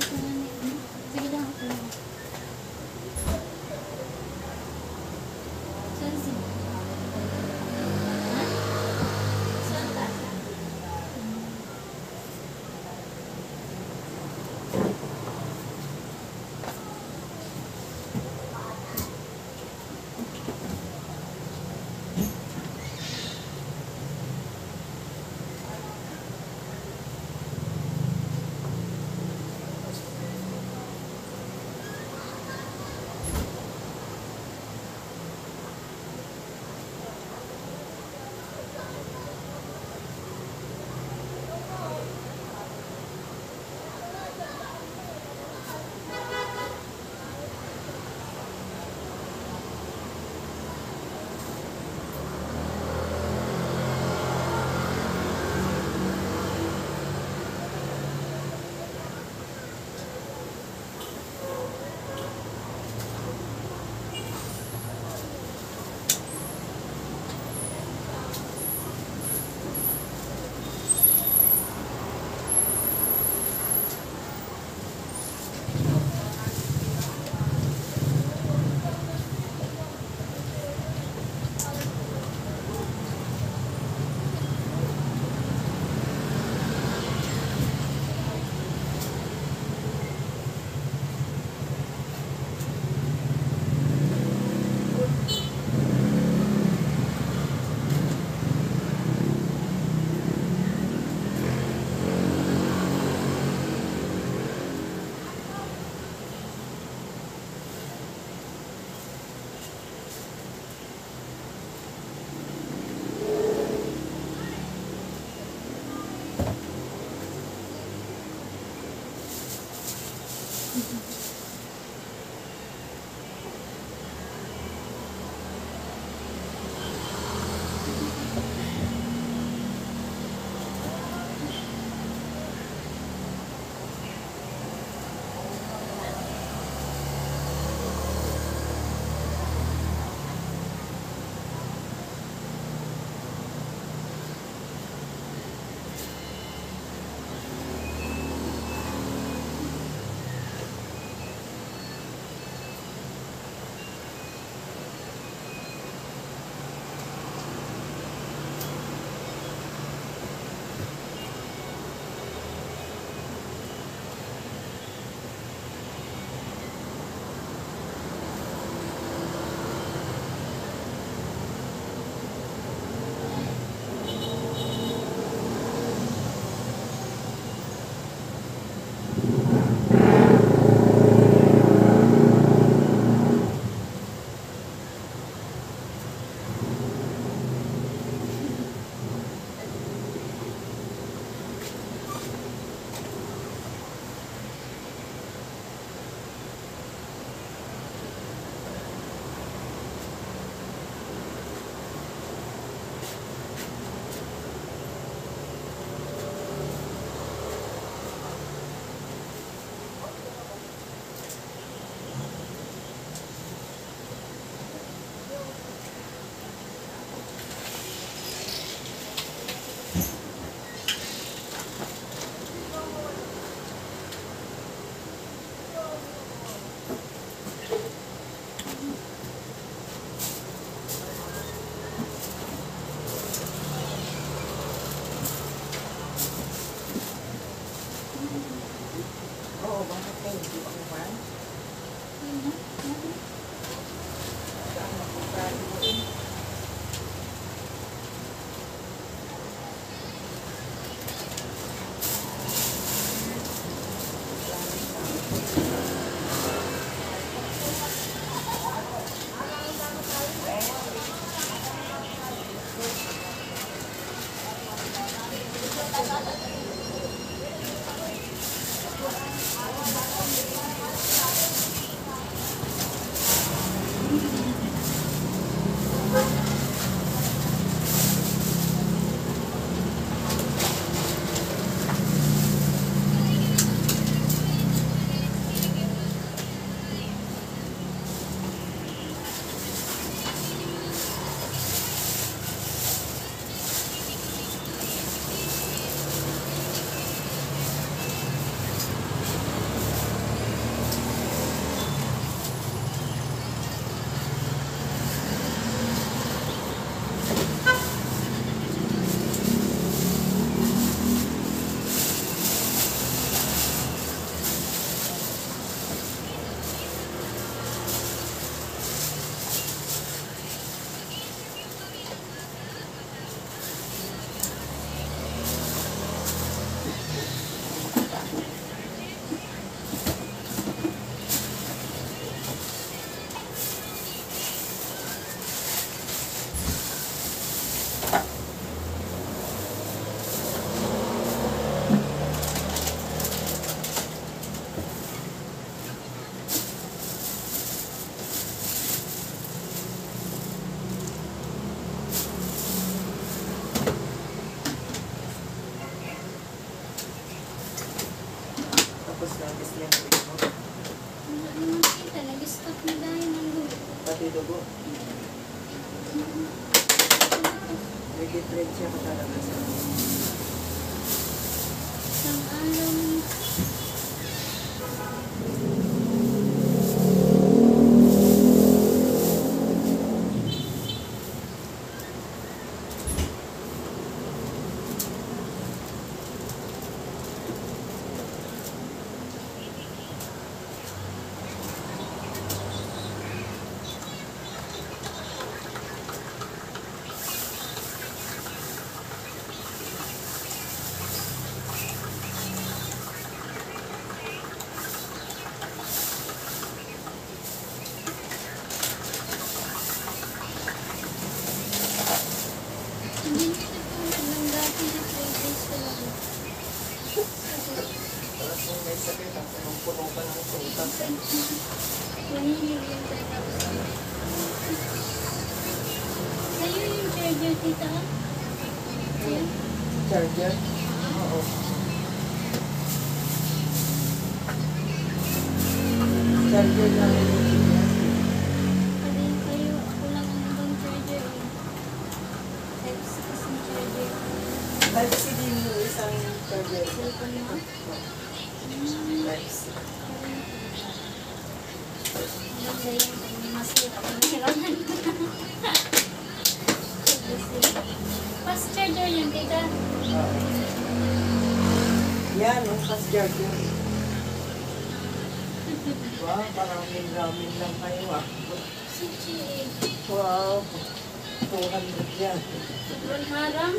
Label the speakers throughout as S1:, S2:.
S1: Bye. ay
S2: maraming-ramin lang kayo
S3: ah.
S2: Si Ching.
S3: Wow. 200 yan.
S2: Sobrang harang.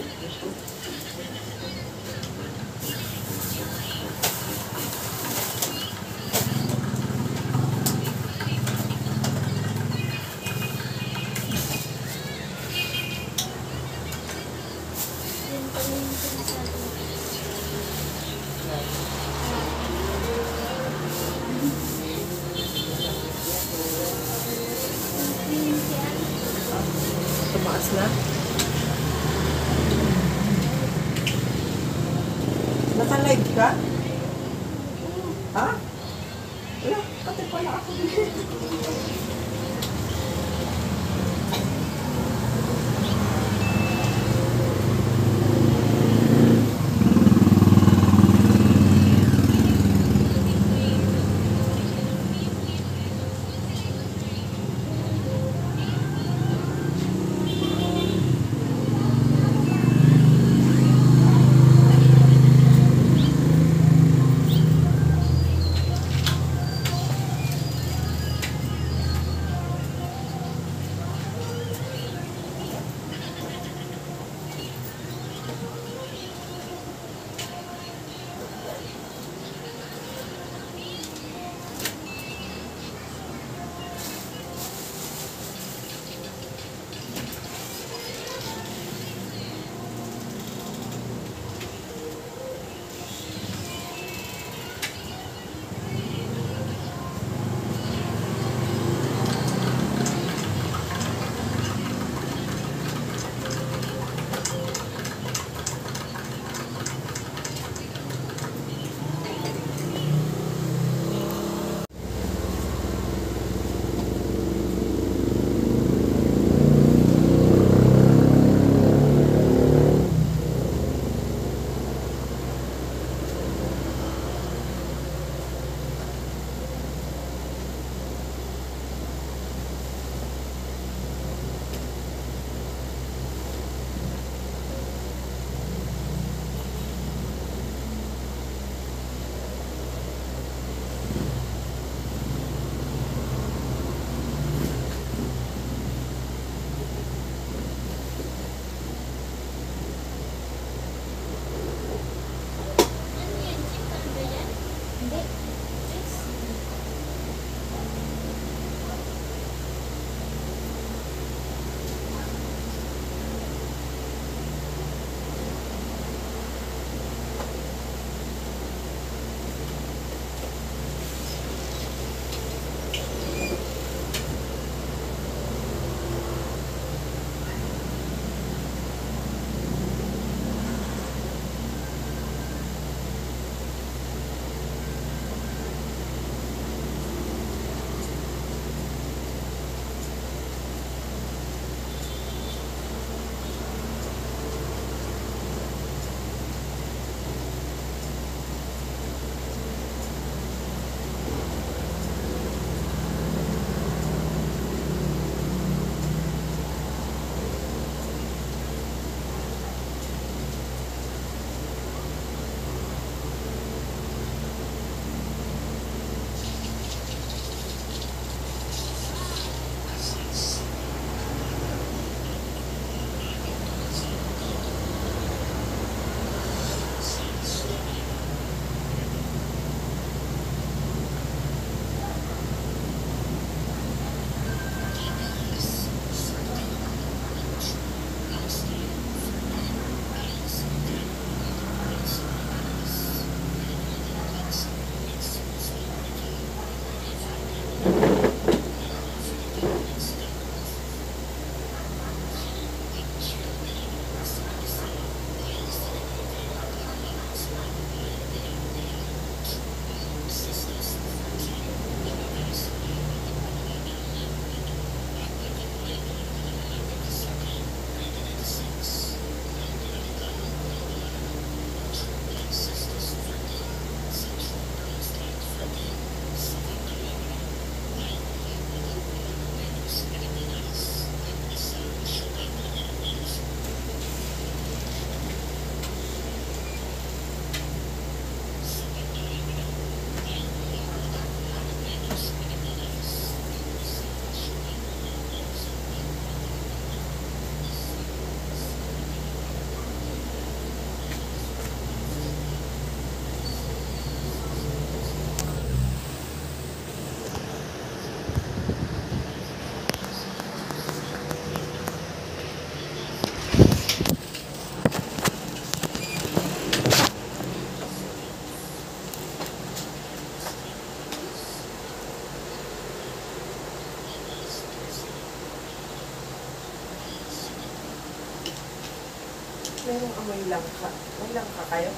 S3: Merong amoy langka. May langka kayo?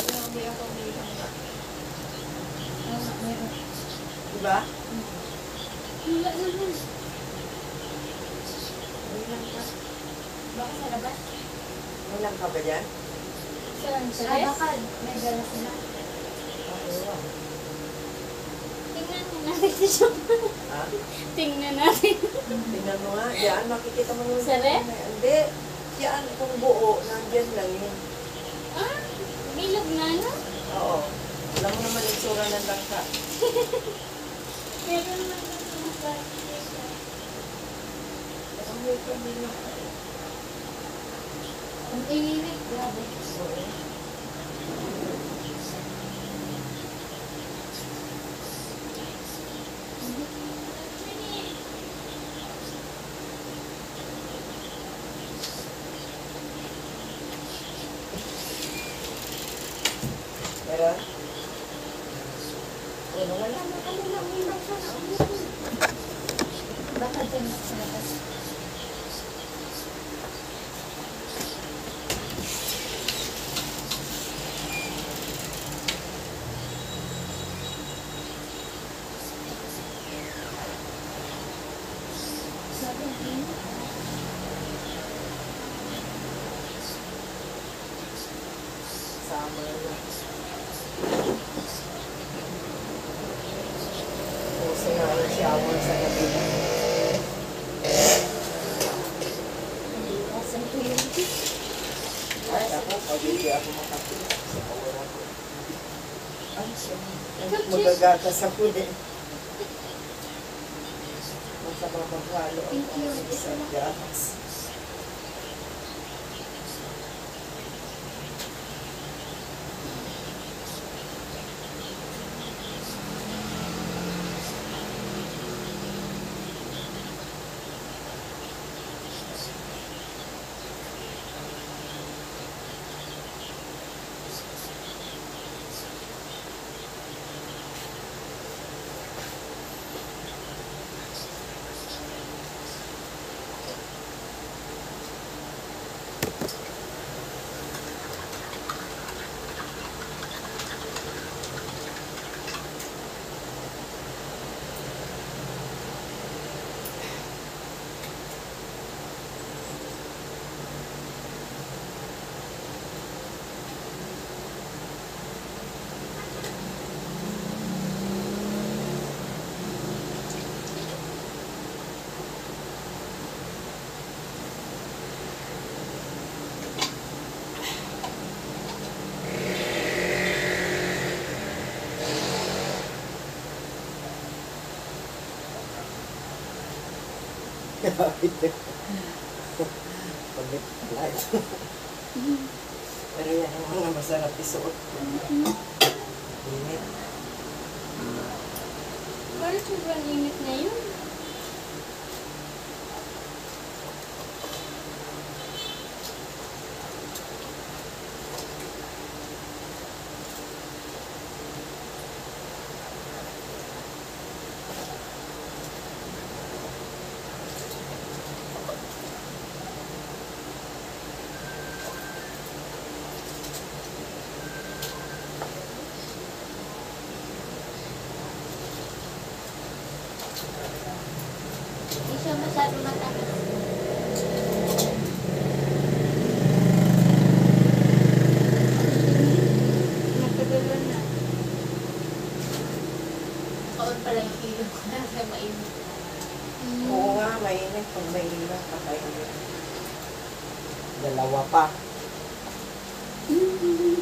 S3: May amoy ako may langka.
S2: Meron.
S3: Diba?
S2: Wala naman.
S3: May langka.
S2: Baka sa labas.
S3: May langka ba dyan?
S2: Sa
S1: Ay,
S2: bakal. May dala sila.
S3: Oo.
S2: Tingnan natin siya.
S3: Ha?
S2: Tingnan natin.
S3: Tingnan mo nga. Yan, makikita mo naman.
S2: Sa ref?
S3: Hindi. Yan, kung buo, nandyan lang yun.
S2: Ah, bilog na no?
S3: Oo. Alam mo naman yung tsura ng langka.
S2: Meron naman
S3: ko may langka.
S2: Ang init, grabe.
S3: Oo. Meron? Ano, wala na kami lang may langka na amoy.
S2: Baka dyan sa labas. Sabi ang init.
S3: Summer na. Puso nga ang shower sa gabi.
S2: Hindi pa sa tuwing.
S3: Ay, ako, pag hindi ako makatulog sa kawala ko. Ay, siya. Ay, magagatas ako din.
S2: Ay,
S1: Kaon pala yung kilo ko na sa mainit.
S3: Oo nga, mainit. Pag mainit, kakainit. Dalawa pa. madaling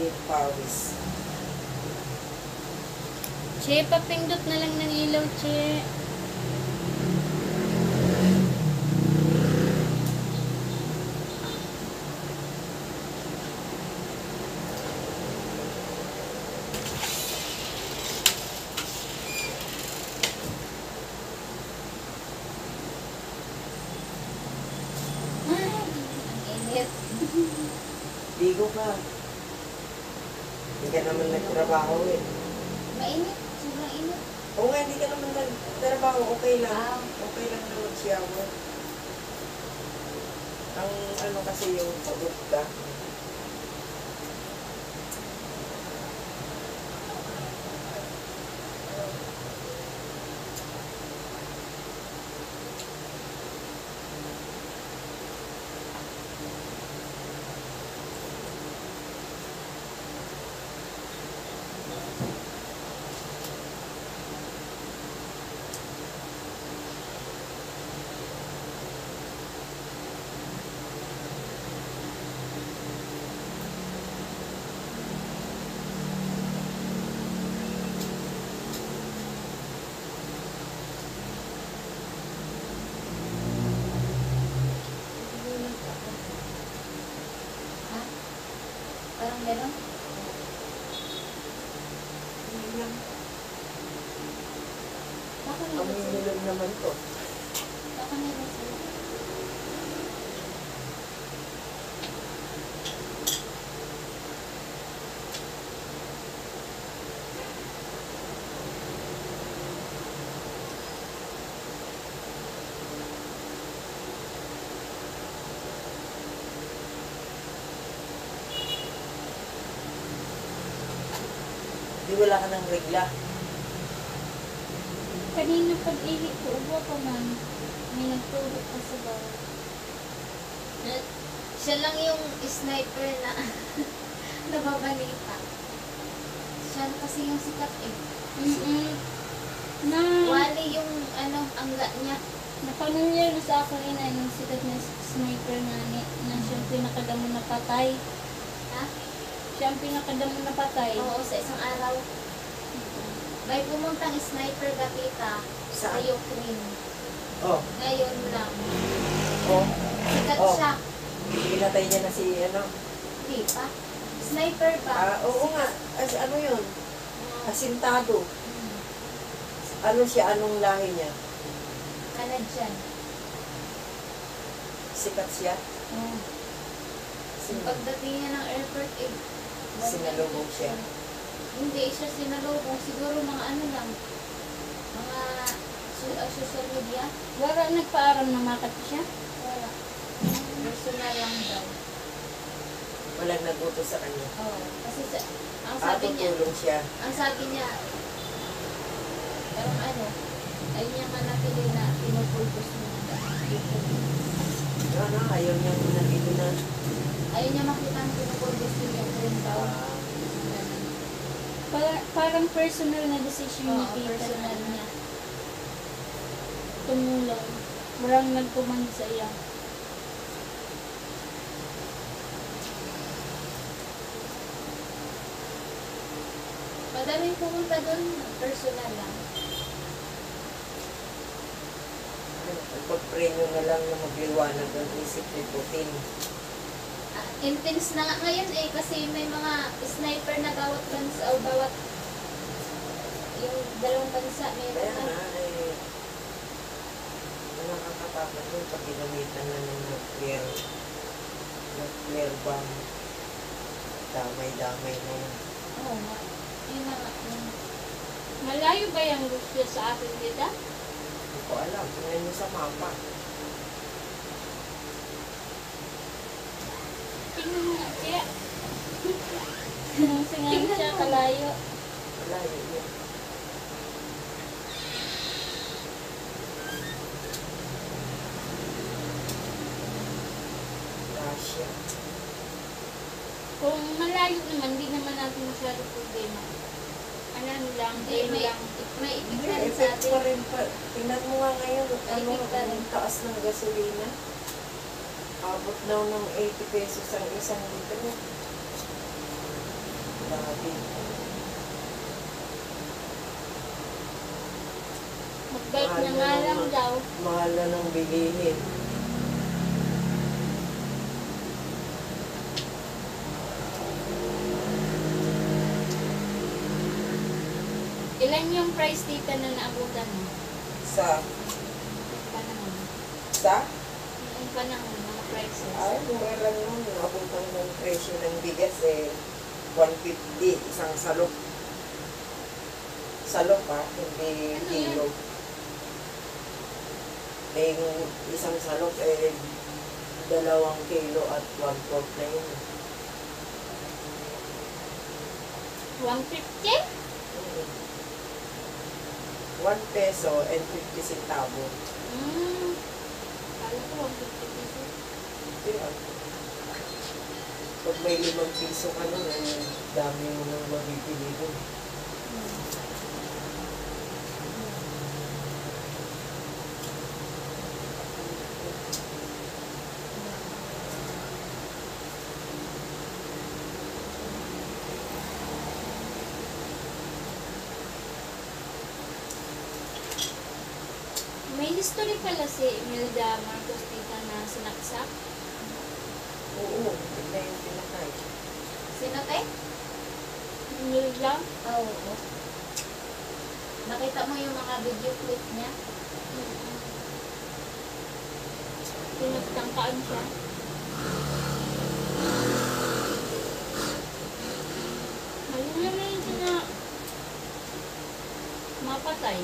S3: kasi pawis.
S2: Che, papindot na lang ng ilaw, Che. Ay,
S1: Ang init.
S3: Bigo ka. Hindi ka naman nagtrabaho eh.
S1: Mainit. Sobrang init.
S3: Oo nga, hindi ka naman nagtrabaho. Okay lang.
S1: Ah.
S3: Okay lang na mag-shower. Ang ano kasi yung pagod ka. Wala ka ng regla.
S2: Kanina pag-ihi ko, ubo ko man. May nagtulog pa sa bawah.
S1: Eh, Siya lang yung sniper na nababalita. Siya kasi yung sikat eh.
S2: Mm-mm. Na,
S1: Wali yung ano, angga niya.
S2: napamilya na sa akin ina yung sikat na sniper na ni, na siyang pinakadamo na patay.
S1: Ha?
S2: Siya ang pinakadamo na patay.
S1: Oo, sa isang araw. May pumuntang sniper gatita sa? Ukraine.
S3: Oh,
S1: Ngayon lang.
S3: oh.
S1: Sikat
S3: Oh.
S1: siya.
S3: Pinatay niya na si ano.
S1: Di pa. Sniper ba?
S3: Ah, oo nga. As, ano yun?
S1: Oo.
S3: Asintado.
S1: Hmm.
S3: Ano siya? Anong lahi niya?
S1: Canadian.
S3: Sikat siya?
S2: Oh.
S3: Sino?
S1: Pagdating niya ng airport, eh,
S3: Sinalubong siya.
S1: Hindi siya sinalubong. Siguro mga ano lang. Mga uh, social media.
S2: Wala nagpaaram na makat siya.
S1: Wala. Personal lang daw.
S3: Walang naguto sa kanya.
S1: Oo. Kasi sa, ang
S3: Ah,
S1: sabi niya,
S3: tutulong siya.
S1: ang sabi niya, parang ano, ayun niya manatili na pinupulbos mo na.
S3: Ano, ayaw niya muna dito na.
S1: Ayun niya makita ang pinupulbos mo yung rin daw.
S3: Ah,
S1: Ganun.
S2: Para, parang personal na decision ni
S1: Oo,
S2: Peter
S1: personal
S2: na
S1: niya.
S2: tumulong. Walang nagkumand sa iya.
S1: Madaming pumunta doon, personal lang.
S3: ano, Pag-pray nyo na lang na magliwanag ang isip ni Putin.
S1: Intense na nga ngayon eh, kasi may mga sniper na bawat bansa, o bawat yung dalawang bansa, mga
S3: nga, eh, nakakatakot yun pag ginamitan na ng nuclear, nuclear bomb. Damay-damay na yun.
S1: Oo nga. Yun na nga.
S2: Malayo ba yung Russia sa atin dito?
S3: Hindi ko alam. Tingnan nyo sa mapa.
S2: Tingnan nga siya. Singayon siya kalayo.
S3: Malayo yun. Russia.
S2: Kung malayo naman, di naman natin masyado problema. ano lang,
S1: Hindi,
S2: eh,
S1: may,
S2: lang.
S1: may
S3: Hindi,
S1: ipit na rin sa atin.
S3: pa rin pa. Tingnan mo nga ngayon, ano, ang taas ng gasolina. Abot daw ng 80 pesos ang isang litro. Grabe. Mahal
S2: na nga lang daw.
S3: Mahal na ng bilihin.
S2: Ilan yung price dito na naabutan mo?
S3: Sa,
S2: Panahon.
S3: sa,
S2: Yung panahon.
S3: Ay, mura lang nun. Abutan ng presyo ng bigas eh, 150, isang salok. Salok ha, hindi
S2: Ano
S3: kilo. Eh, isang salok eh, dalawang kilo at one fourth na yun.
S2: 150?
S3: 1 peso and 50 centavo.
S2: Hmm. Kala ko 150
S3: Kaya, pag may limang piso ka nun, eh, dami mo nang mabibili dun.
S2: May history pala si Imelda Marcos dito na sinaksak.
S3: Oo, ito yung pinakay.
S1: Sino te?
S2: Imelda?
S1: Oo. oo. Nakita mo yung mga video clip niya?
S2: Pinagtangkaan siya. Malula na yun siya na mapatay.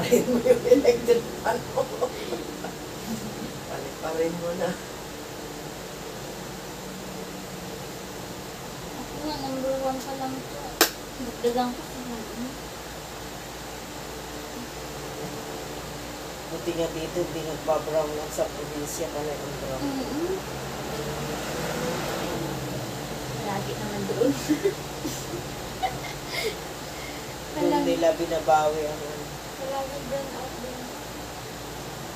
S3: Paliparin mo yung electric fan mo. Paliparin mo na.
S1: Ako nga, number one pa lang ito. Dagdagan ko sa ano.
S3: Buti nga dito, hindi nagbabrown lang sa probinsya ka na yung brown.
S1: Mm-hmm. Lagi naman doon.
S3: Doon nila binabawi ang ano.
S1: palagi doon out din.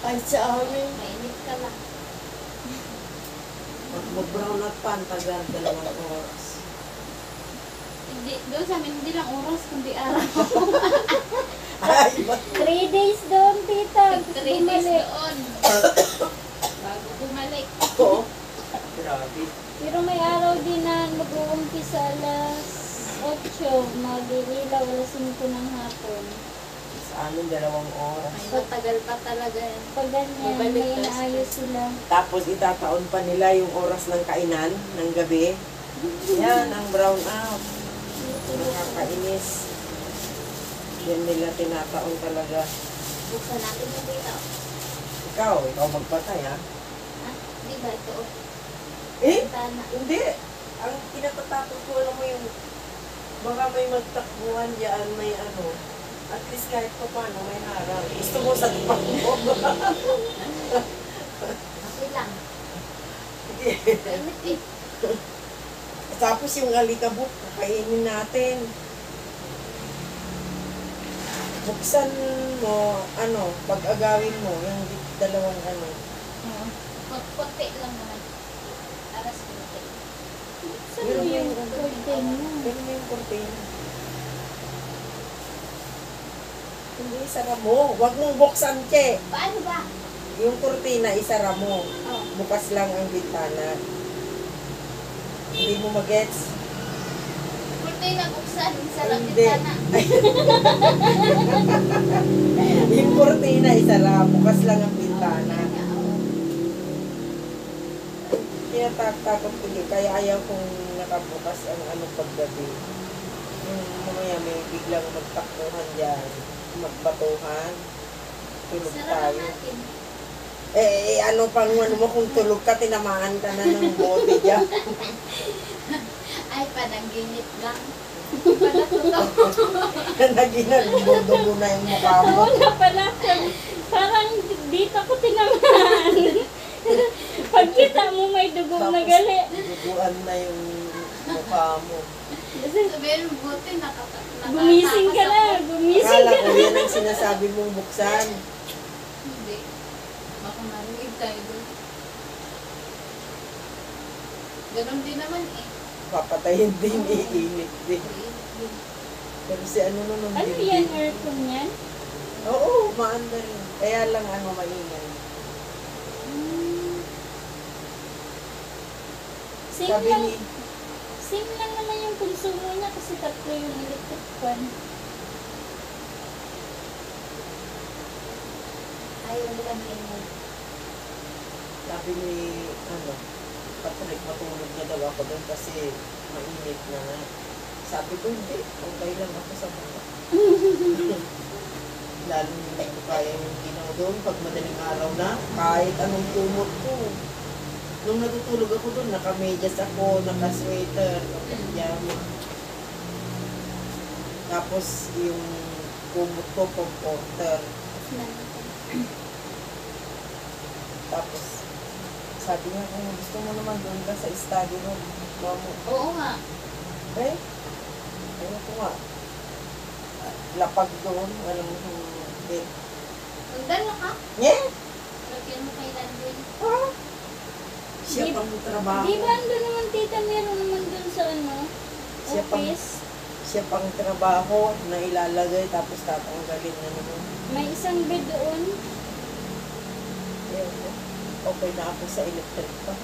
S3: Ay, sa amin.
S1: Mainit ka lang.
S3: Pag mag-brown at pan, tagal dalawang oras.
S1: Hindi, doon sa amin, hindi lang oras, kundi araw.
S3: Ay?
S2: Three days doon, tita.
S1: Three days doon. Bago bumalik.
S3: Oo. Grabe.
S2: Pero may araw din na mag-uumpisa alas 8, mag-ilaw alas 5 ng hapon.
S3: Sa amin, dalawang oras.
S1: Ay, matagal pa talaga yan.
S2: Pag ganyan,
S1: Mabalik
S2: may
S1: na
S2: inaayos sila.
S3: Tapos itataon pa nila yung oras ng kainan ng gabi. Yan, ang brown out. Nakakainis. Yan nila tinataon talaga.
S1: Buksan natin yung dito.
S3: Ikaw, ikaw magpatay ha?
S1: Ha? Di ba ito?
S3: Eh,
S1: Tana.
S3: hindi. Ang kinatatakot ko, alam mo yung baka may magtakbuhan dyan, may ano, at least kahit pa paano, may harang. Gusto mo sa tapak mo?
S1: Okay lang.
S3: Hindi. Tapos yung alikabok, kakainin natin. Buksan mo, ano, pag-agawin mo, yung dalawang ano.
S1: Oo. Kot- Konti lang naman. Aras konti.
S2: Saan yung curtain mo?
S3: Ganun yung kurtina. Hindi, isara mo. Huwag mong buksan, che.
S1: Paano ba?
S3: Yung kurtina, isara mo.
S1: Oh.
S3: Bukas lang ang bintana. Hindi mo magets.
S1: Kurte na buksan. Sarap
S3: Hindi.
S1: din sana.
S3: Yung kurtina, isara. Bukas lang ang bintana. Kaya takot ko din. Kaya ayaw kong nakabukas ang ano paggabi. Yung mamaya may biglang magtakbuhan dyan. Magbatuhan. Tulog
S1: Sarap
S3: tayo.
S1: natin.
S3: Eh, eh, ano pang ano mo kung tulog ka, tinamaan ka na ng bote dyan.
S1: Ay, panaginip lang. Pala totoo.
S3: Naginag-dugo na yung mukha mo.
S2: Oo nga pala. Parang dito ko tinamaan. Pagkita mo may dugo na gali.
S3: duguan na yung mukha mo.
S1: Sabihin, buti nakata nakatakas
S2: Gumising ka na. Gumising
S3: Akala
S2: ka
S3: ko
S2: na.
S3: yan ang sinasabi mong buksan.
S1: Hindi. Baka marinig tayo doon. Ganon din naman eh.
S3: Papatayin din, iinit din. Pero si ano naman
S2: Ano
S3: din.
S2: yan, aircon yan?
S3: Oo, maanda rin. Kaya lang ano, maingay.
S2: Hmm. Same
S3: Sabi
S2: lang,
S3: ni,
S2: same lang naman yung konsumo niya kasi tatlo yung electric fan.
S1: Ayaw nilang ingay.
S3: sabi ni, ano, Patrick, matulog na daw ako doon kasi mainit na nga. Sabi ko, hindi. Okay lang ako sa mga. Lalo hindi ko kaya yung ginaw doon pag madaling araw na. Kahit anong kumot ko. Nung natutulog ako doon, nakamedyas ako, naka-sweater, naka-pajama. Tapos yung kumot ko, comforter. Tapos, sabi niya, kung gusto mo naman doon ka sa study room, mamo.
S1: Oo nga.
S3: Eh, ayun ko nga. Lapag doon, walang bed.
S1: Magdala ka.
S3: Yeah!
S1: Lagyan mo kay Landwin.
S3: Ah! Siya
S2: Di-
S3: pang trabaho.
S2: Di ba ando naman tita, meron naman dun sa ano,
S3: Siya pang,
S2: office.
S3: siya pang trabaho na ilalagay tapos tatanggalin na naman.
S2: May isang bed doon.
S3: Okay na ako sa electric pa.